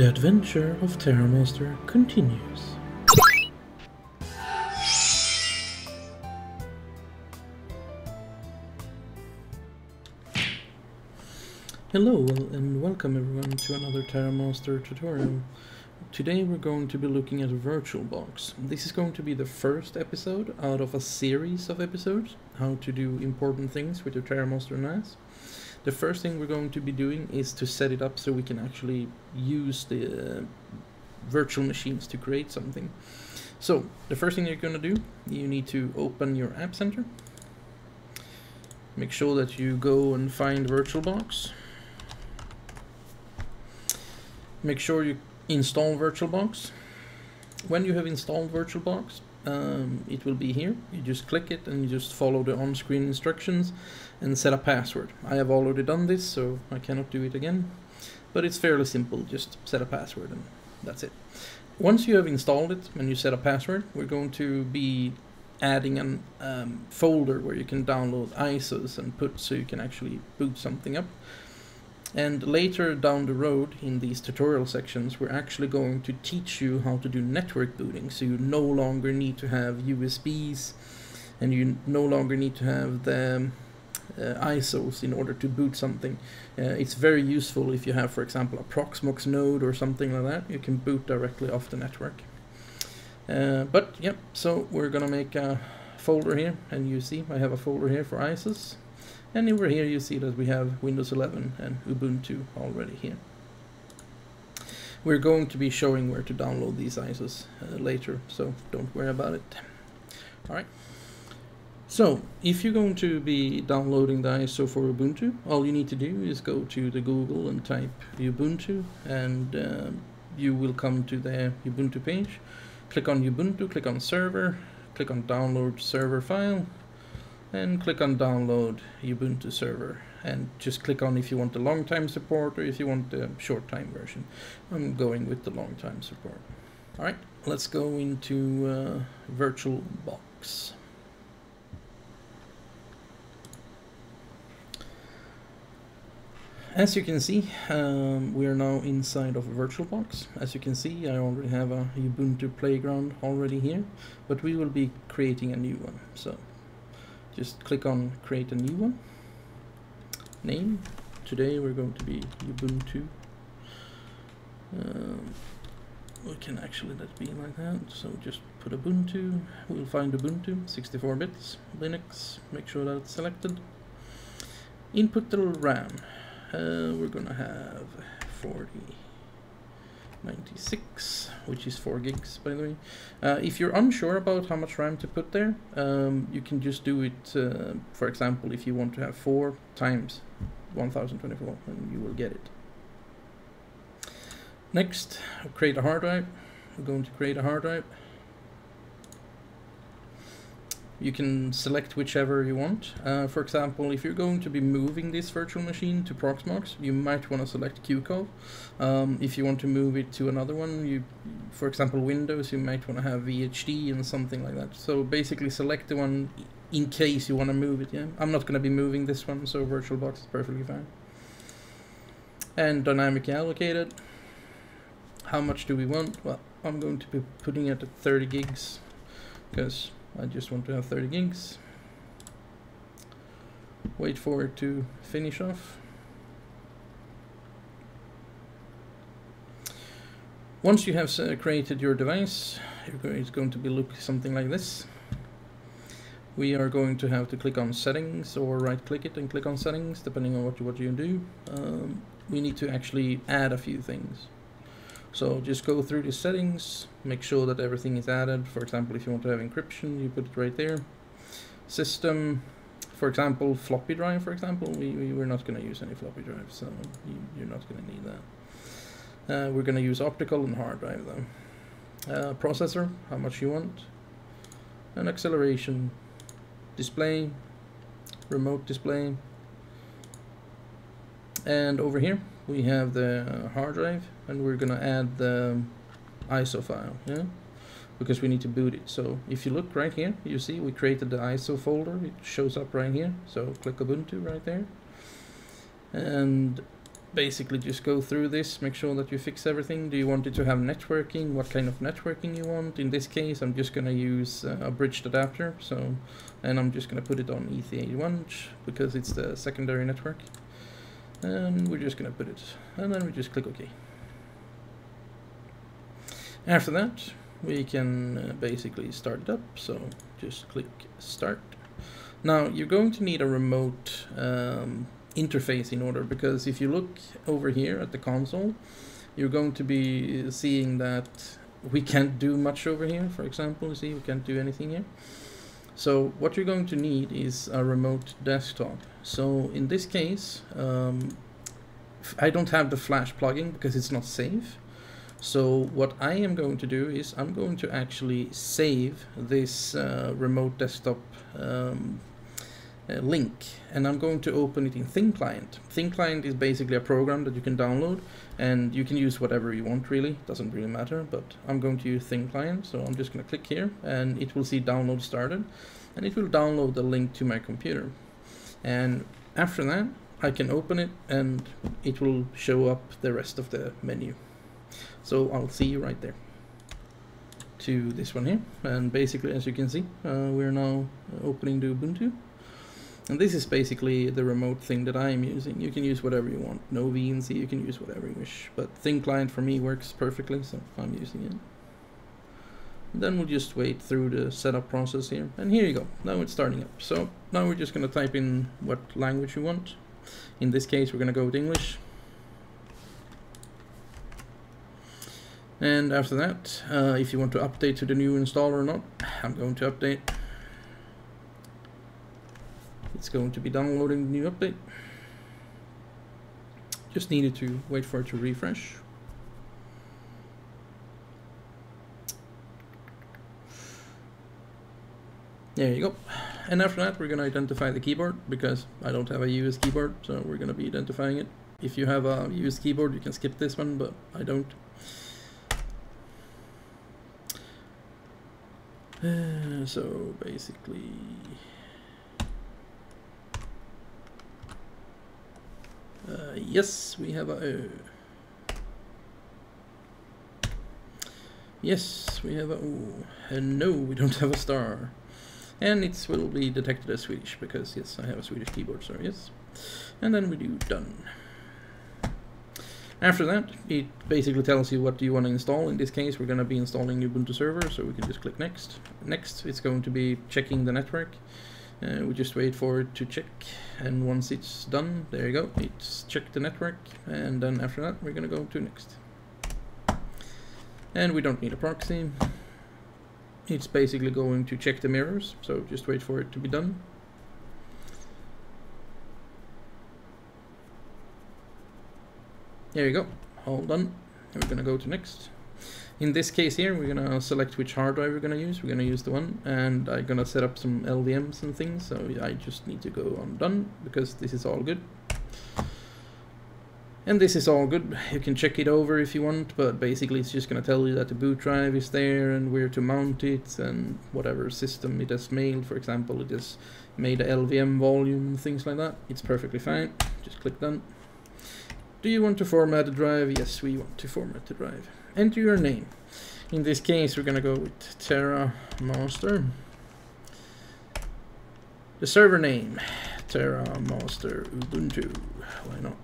The adventure of Terra Terramaster continues. Hello and welcome everyone to another Terra Terramaster tutorial. Today we're going to be looking at VirtualBox. This is going to be the first episode out of a series of episodes, how to do important things with your Terramaster NAS. The first thing we're going to be doing is to set it up so we can actually use the uh, virtual machines to create something. So the first thing you're going to do, you need to open your App Center. Make sure that you go and find VirtualBox. Make sure you install VirtualBox. When you have installed VirtualBox, um, it will be here. You just click it and you just follow the on-screen instructions and set a password. I have already done this, so I cannot do it again. But it's fairly simple, just set a password and that's it. Once you have installed it and you set a password, we're going to be adding a um, folder where you can download ISOs and put so you can actually boot something up. And later down the road in these tutorial sections, we're actually going to teach you how to do network booting. So you no longer need to have USBs and you no longer need to have the uh, ISOs in order to boot something. Uh, it's very useful if you have, for example, a Proxmox node or something like that. You can boot directly off the network. Uh, but, yep, so we're going to make a folder here. And you see I have a folder here for ISOs. And over here you see that we have Windows 11 and Ubuntu already here. We're going to be showing where to download these ISOs uh, later, so don't worry about it. Alright. So, if you're going to be downloading the ISO for Ubuntu, all you need to do is go to the Google and type Ubuntu, and uh, you will come to the Ubuntu page. Click on Ubuntu, click on Server, click on Download Server File, and click on download Ubuntu server and just click on if you want the long time support or if you want the short time version. I'm going with the long time support. Alright, let's go into uh, VirtualBox. As you can see, um, we are now inside of VirtualBox. As you can see, I already have a Ubuntu playground already here, but we will be creating a new one. So just click on create a new one. Name. Today we're going to be Ubuntu. Um, we can actually let it be like that. So just put Ubuntu. We'll find Ubuntu 64 bits Linux make sure that it's selected. Input the RAM. Uh, we're gonna have 40 96 which is 4 gigs by the way. Uh, if you're unsure about how much RAM to put there um, you can just do it uh, for example if you want to have 4 times 1024 and you will get it. Next create a hard drive. We're going to create a hard drive you can select whichever you want. Uh, for example, if you're going to be moving this virtual machine to Proxmox, you might want to select QCOW. Um, if you want to move it to another one, you, for example, Windows, you might want to have VHD and something like that. So basically select the one in case you want to move it, yeah? I'm not going to be moving this one, so VirtualBox is perfectly fine. And dynamically allocated. How much do we want? Well, I'm going to be putting it at 30 gigs, because I just want to have 30 gigs. Wait for it to finish off. Once you have uh, created your device, it's going to be look something like this. We are going to have to click on settings or right click it and click on settings depending on what you, what you do. Um, we need to actually add a few things. So just go through the settings, make sure that everything is added. For example, if you want to have encryption, you put it right there. System, for example, floppy drive, for example, we, we, we're not going to use any floppy drive, so you, are not going to need that. Uh, we're going to use optical and hard drive though. Uh, processor, how much you want. An acceleration, display, remote display. And over here, we have the hard drive and we're gonna add the ISO file yeah because we need to boot it so if you look right here you see we created the ISO folder it shows up right here so click Ubuntu right there and basically just go through this, make sure that you fix everything. Do you want it to have networking? What kind of networking you want? In this case, I'm just gonna use uh, a bridged adapter. So, and I'm just gonna put it on ETH1 because it's the secondary network. And we're just gonna put it, and then we just click OK. After that, we can uh, basically start it up. So just click Start. Now you're going to need a remote um, interface in order because if you look over here at the console you're going to be seeing that we can't do much over here for example you see we can't do anything here so what you're going to need is a remote desktop. So in this case um, I don't have the flash plugin because it's not safe. So what I am going to do is I'm going to actually save this uh, remote desktop um, link and I'm going to open it in ThinClient. ThinClient is basically a program that you can download and you can use whatever you want really, doesn't really matter, but I'm going to use Thin Client, so I'm just going to click here and it will see download started and it will download the link to my computer. And after that, I can open it and it will show up the rest of the menu. So I'll see you right there to this one here and basically as you can see uh, we're now opening the Ubuntu and this is basically the remote thing that I am using. You can use whatever you want. noVNC, you can use whatever you wish. But thin client for me works perfectly, so I'm using it. And then we'll just wait through the setup process here. And here you go. Now it's starting up. So now we're just going to type in what language we want. In this case, we're going to go with English. And after that, uh, if you want to update to the new installer or not, I'm going to update. It's going to be downloading the new update. Just needed to wait for it to refresh. There you go. And after that, we're going to identify the keyboard because I don't have a US keyboard, so we're going to be identifying it. If you have a US keyboard, you can skip this one, but I don't. Uh, so basically, Uh, yes, we have a Yes, we have a O. And no, we don't have a star. And it will be detected as Swedish, because yes, I have a Swedish keyboard, so yes. And then we do done. After that, it basically tells you what do you want to install. In this case, we're going to be installing Ubuntu server, so we can just click next. Next, it's going to be checking the network. Uh, we just wait for it to check and once it's done there you go. It's checked the network and then after that we're gonna go to next. And we don't need a proxy. It's basically going to check the mirrors so just wait for it to be done. There you go. All done. And we're gonna go to next in this case here, we're gonna select which hard drive we're gonna use. We're gonna use the one, and I'm gonna set up some LVMs and things, so I just need to go on done, because this is all good. And this is all good. You can check it over if you want, but basically it's just gonna tell you that the boot drive is there and where to mount it and whatever system it has mailed. For example, it has made a LVM volume, things like that. It's perfectly fine. Just click done. Do you want to format the drive? Yes, we want to format the drive enter your name. In this case, we're gonna go with Terra Monster. The server name, Terra Monster Ubuntu. Why not?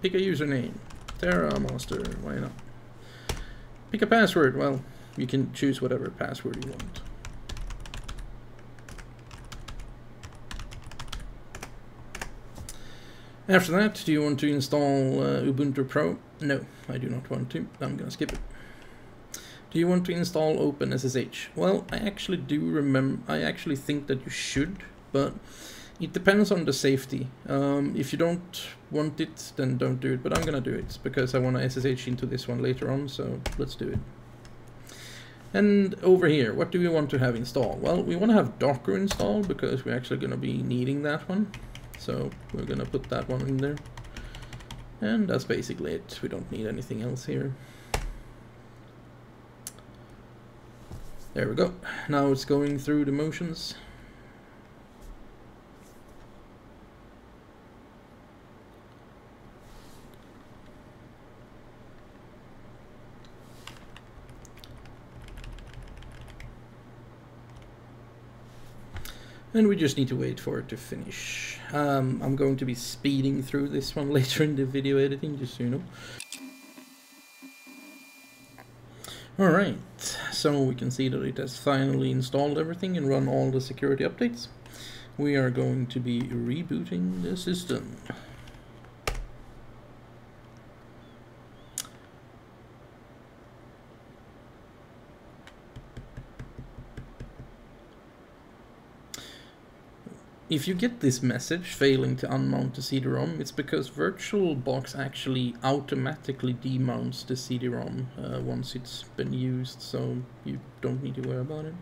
Pick a username, Terra Monster. Why not? Pick a password. Well, you can choose whatever password you want. After that, do you want to install uh, Ubuntu Pro? No, I do not want to. I'm gonna skip it. Do you want to install OpenSSH? Well, I actually do remember, I actually think that you should, but it depends on the safety. Um, if you don't want it, then don't do it, but I'm gonna do it because I want to SSH into this one later on, so let's do it. And over here, what do we want to have installed? Well, we want to have Docker installed because we're actually going to be needing that one. So we're going to put that one in there. And that's basically it. We don't need anything else here. There we go. Now it's going through the motions. And we just need to wait for it to finish. Um, I'm going to be speeding through this one later in the video editing, just so you know. Alright, so we can see that it has finally installed everything and run all the security updates. We are going to be rebooting the system. If you get this message failing to unmount the CD-ROM, it's because VirtualBox actually automatically demounts the CD-ROM uh, once it's been used, so you don't need to worry about it.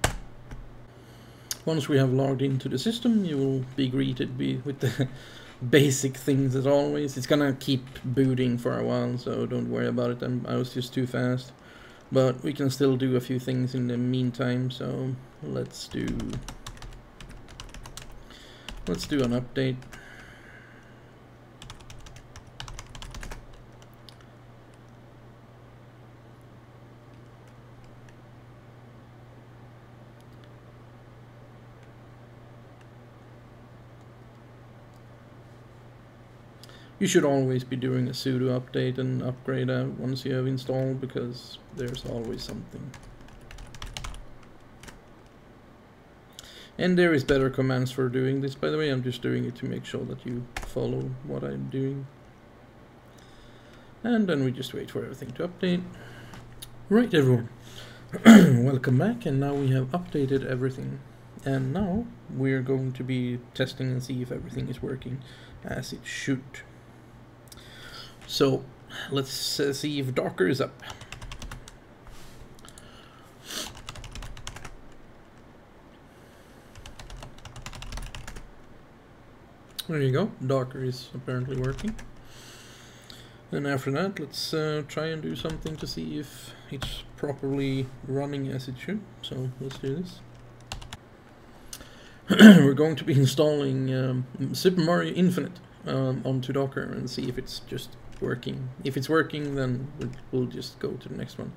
Once we have logged into the system, you will be greeted with the basic things as always. It's gonna keep booting for a while, so don't worry about it. I'm, I was just too fast. But we can still do a few things in the meantime, so let's do Let's do an update. You should always be doing a sudo update and upgrade once you have installed because there's always something. And there is better commands for doing this, by the way. I'm just doing it to make sure that you follow what I'm doing. And then we just wait for everything to update. Right, everyone. Welcome back, and now we have updated everything. And now we're going to be testing and see if everything is working as it should. So let's uh, see if Docker is up. There you go, Docker is apparently working. And after that, let's uh, try and do something to see if it's properly running as it should. So let's do this. We're going to be installing um, Super Mario Infinite um, onto Docker and see if it's just working. If it's working, then we'll just go to the next one.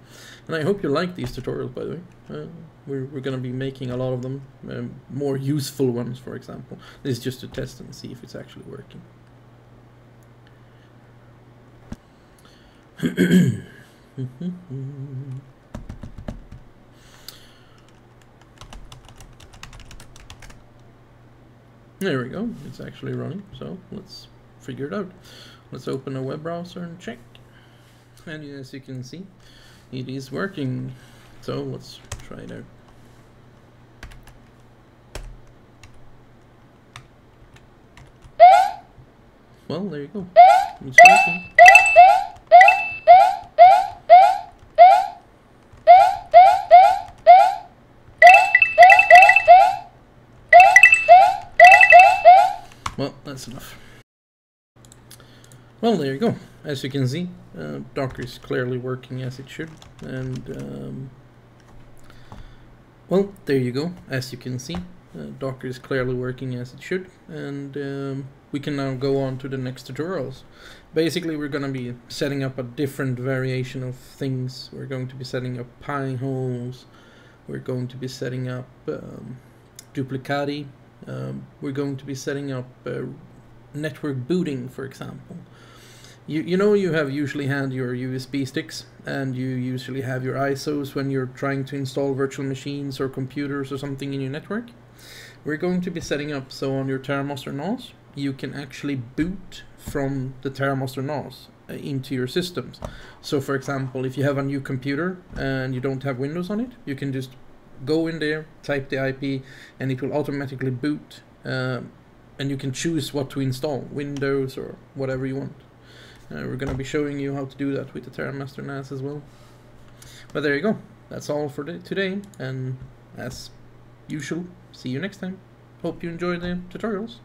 And I hope you like these tutorials, by the way. Uh, we're we're going to be making a lot of them, um, more useful ones, for example. This is just to test and see if it's actually working. there we go, it's actually running, so let's figure it out. Let's open a web browser and check. And as you can see, it is working. So let's try it out. Well, there you go. It's working. Well, that's enough. Well, there you go. As you can see, uh, Docker is clearly working as it should. And, um, well, there you go. As you can see, uh, Docker is clearly working as it should. And um, we can now go on to the next tutorials. Basically, we're going to be setting up a different variation of things. We're going to be setting up Pi-holes. We're going to be setting up um, Duplicati. Um, we're going to be setting up uh, network booting, for example. You, you know you have usually had your USB sticks and you usually have your ISOs when you're trying to install virtual machines or computers or something in your network. We're going to be setting up so on your TerraMaster NAS you can actually boot from the TerraMaster NAS uh, into your systems. So for example, if you have a new computer and you don't have Windows on it, you can just go in there, type the IP, and it will automatically boot. Uh, and you can choose what to install, Windows or whatever you want. Uh, we're going to be showing you how to do that with the TerraMaster NAS as well. But there you go. That's all for today. And as usual, see you next time. Hope you enjoy the tutorials.